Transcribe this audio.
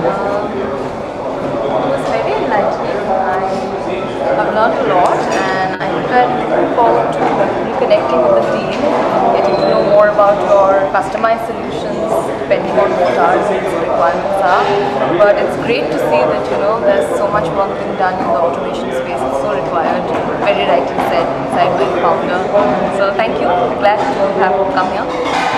It was very enlightening. I have learned a lot and I'm looking forward to reconnecting with the team, getting to know more about your customized solutions depending on what our requirements are. But it's great to see that you know there's so much work being done in the automation space. It's so required, very rightly said, inside the Founder. So thank you. Glad to have come here.